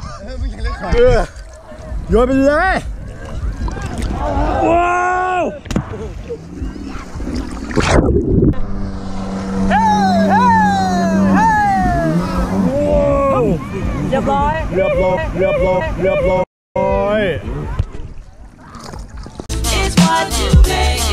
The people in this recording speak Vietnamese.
Rồi. Mình Wow hey, hey, It's what you make.